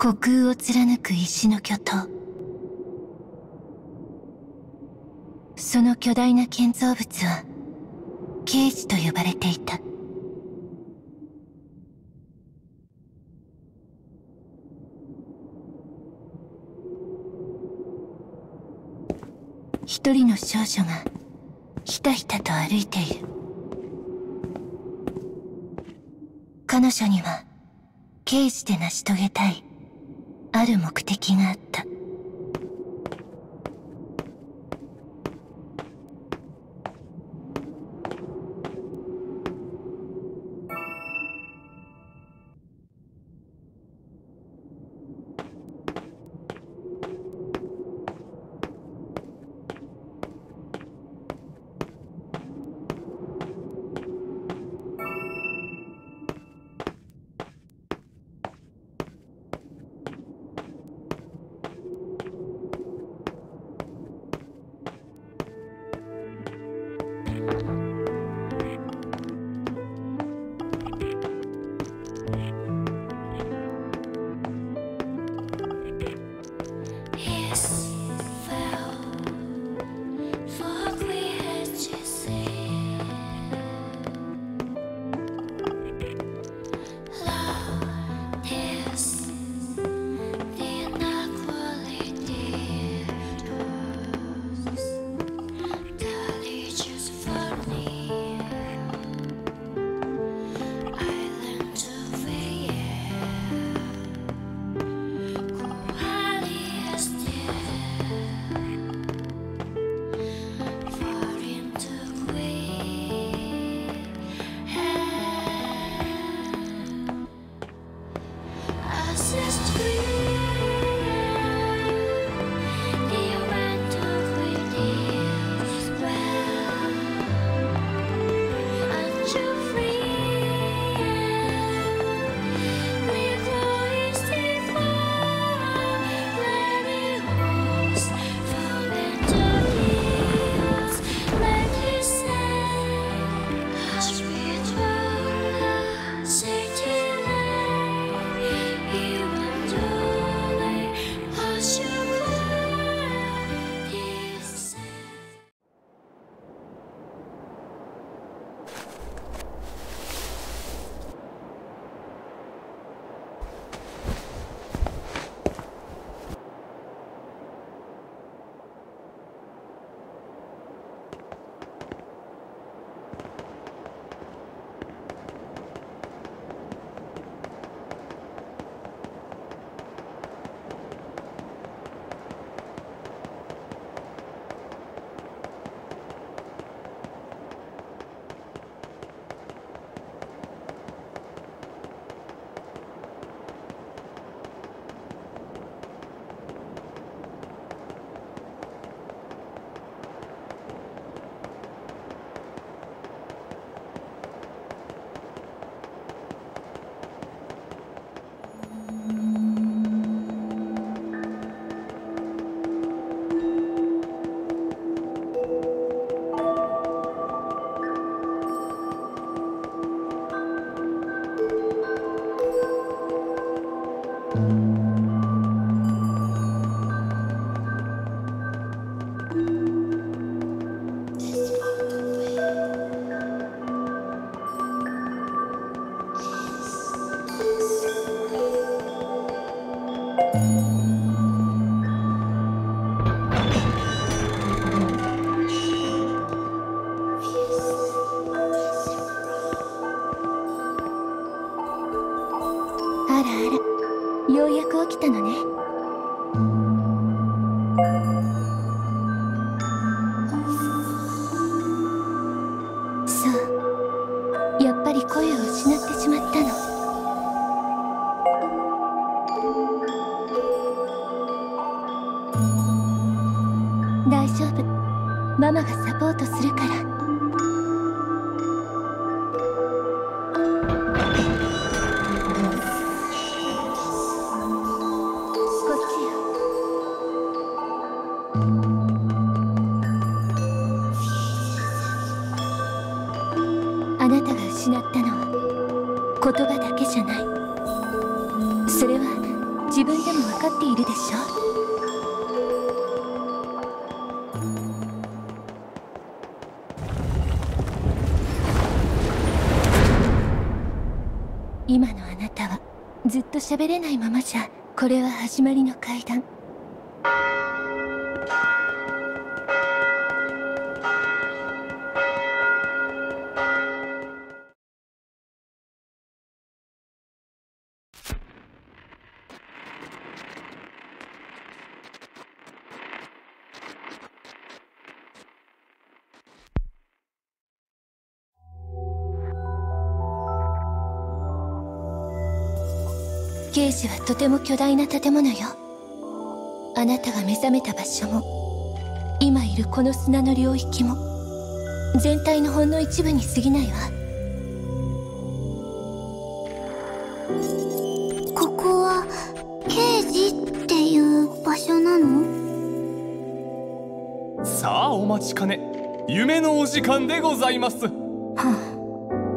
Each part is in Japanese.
虚空を貫く石の巨塔。その巨大な建造物はケージと呼ばれていた。一人の少女がひたひたと歩いている。彼女には刑事で成し遂げたい。ある目的があった。あらサポートするから。今のあなたはずっと喋れないままじゃこれは始まりの階段。刑事はとても巨大な建物よ。あなたが目覚めた場所も今いるこの砂の領域も全体のほんの一部に過ぎないわ。ここは刑事っていう場所なの？さあお待ちかね。夢のお時間でございます。はあ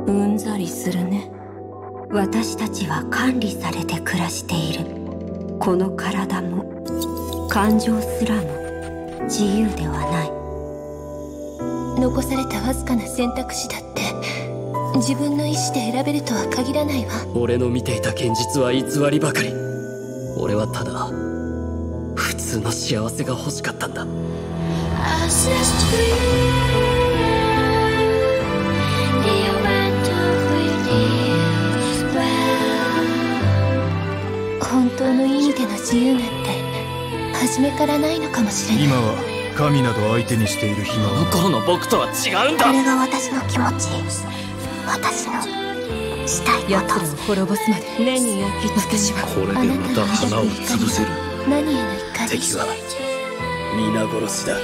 うんざりするね私たちは管理されて暮らしている。この体も感情すらも自由ではない。残されたわずかな選択肢だって自分の意思で選べるとは限らないわ。俺の見ていた現実は偽りばかり。俺はただ普通の幸せが欲しかったんだ当の意味での自由なんて初めからないのかもしれない。今は神など相手にしている暇あのは頃の僕とは違うんだ。これが私の気持ち私のしたいこと。奴らを滅ぼすまで。根に焼き付けしはこれあなたが花を潰せる。何への怒り敵は皆殺しだ。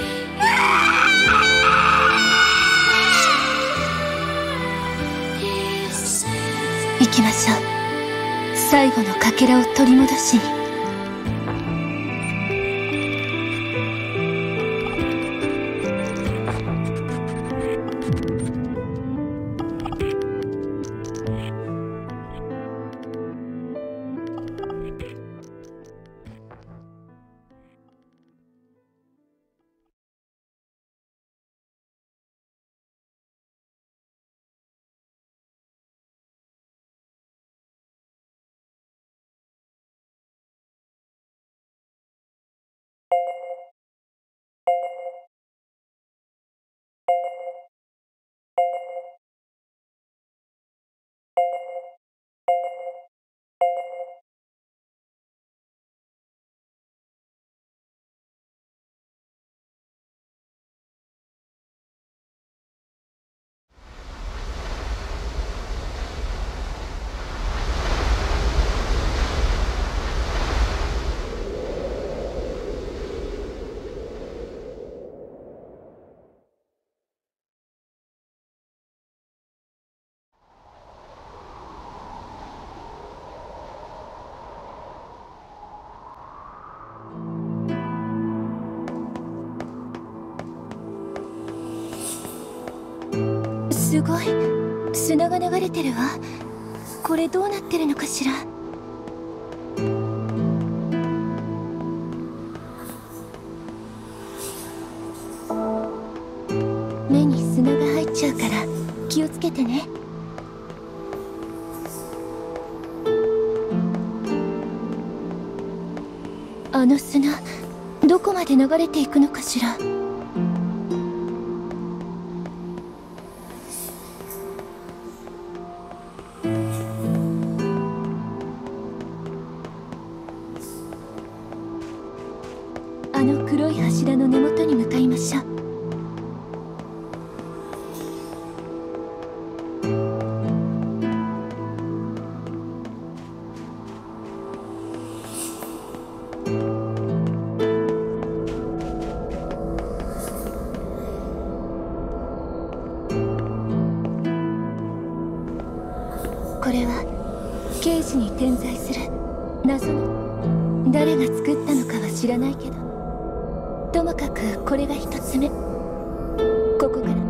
行きましょう最後のかけらを取り戻しに。すごい。砂が流れてるわ。これどうなってるのかしら。目に砂が入っちゃうから気をつけてね。あの砂どこまで流れていくのかしら。下。娘ここから。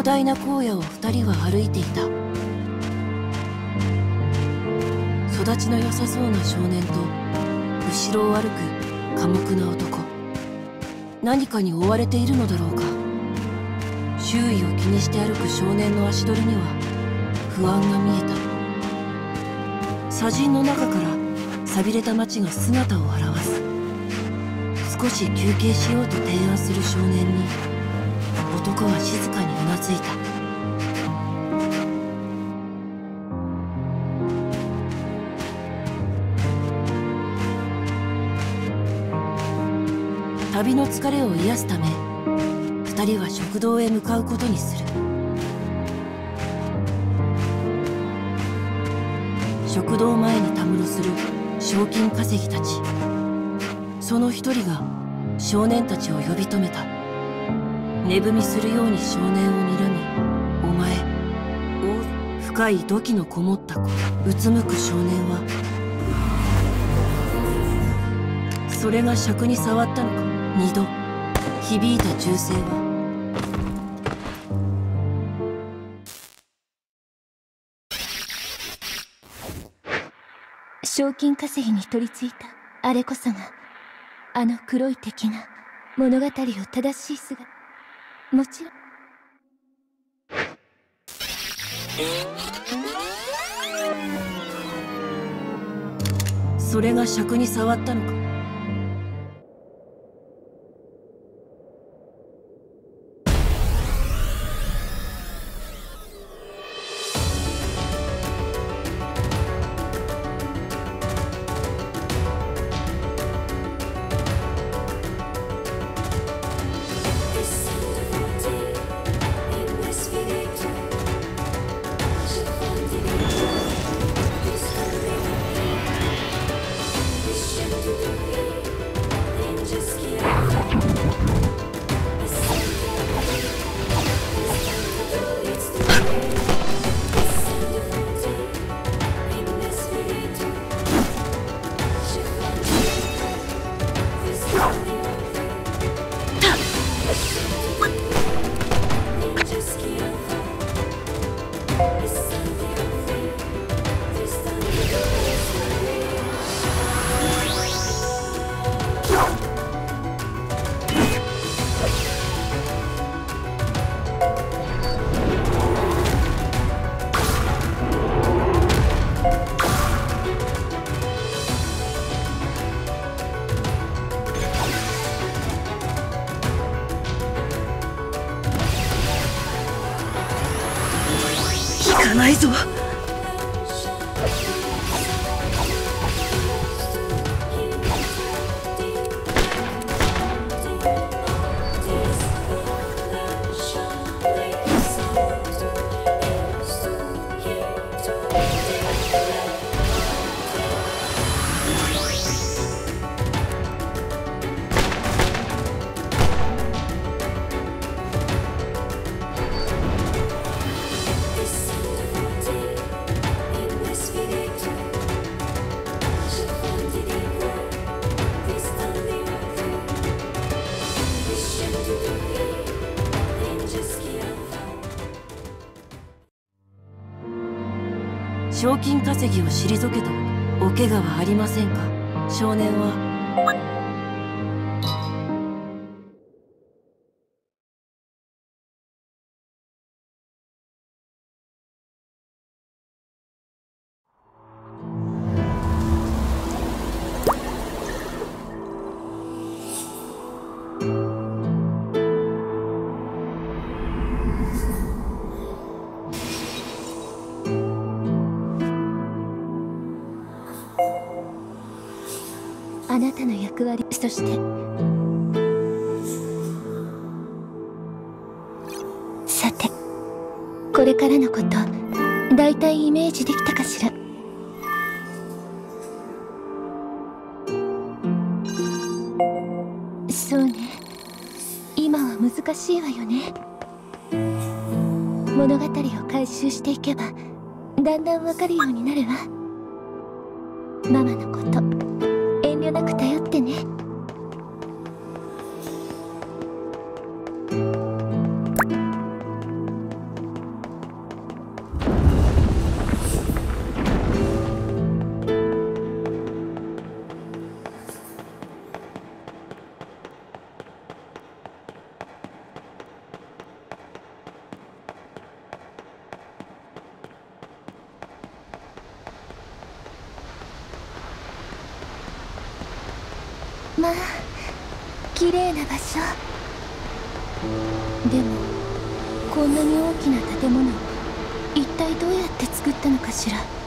広大な荒野を二人は歩いていた。育ちの良さそうな少年と後ろを歩く寡黙な男。何かに追われているのだろうか。周囲を気にして歩く少年の足取りには不安が見えた。砂塵の中から寂れた街が姿を現す。少し休憩しようと提案する少年に男は静かにうなずいた。旅の疲れを癒すため二人は食堂へ向かうことにする。食堂前にたむろする賞金稼ぎたち。その一人が少年たちを呼び止めた。寝踏みするように少年を睨み「お前」お深い土器のこもった子うつむく少年はそれが尺に触ったのか二度響いた銃声は賞金稼ぎに取り付いた。あれこそがあの黒い敵が物語を正しい姿。もちろん。それが尺に触ったのか。行賞金稼ぎを退けたお怪我はありませんか？少年は。役割そして。さてこれからのことだいいイメージできたかしら？そうね。今は難しいわよね。物語を回収していけばだんだんわかるようになるわ。ママのこと。なく頼ってね。綺麗な場所。でもこんなに大きな建物一体どうやって作ったのかしら。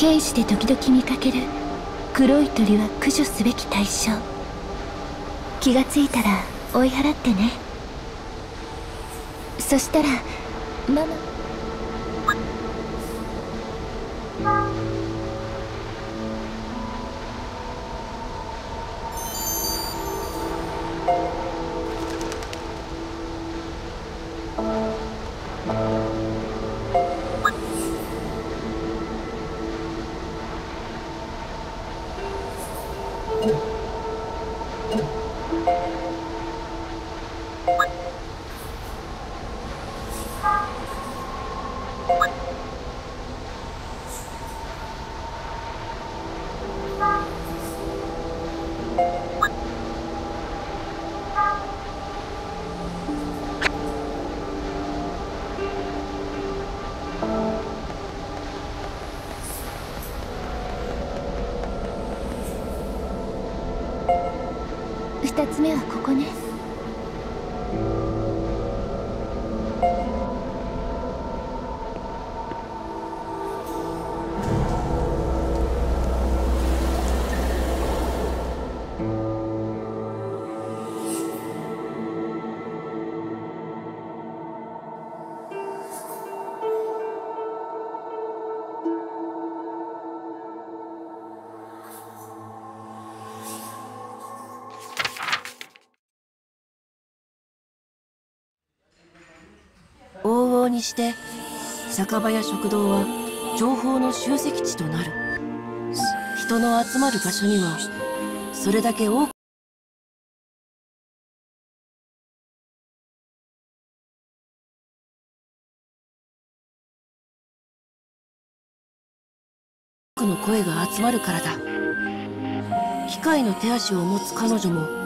刑事で時々見かける黒い鳥は駆除すべき対象。気がついたら追い払ってね。そしたらママ。二つ目はここね。にして酒場や食堂は情報の集積地となる。人の集まる場所にはそれだけ多くの声が集まるからだ。機械の手足を持つ彼女も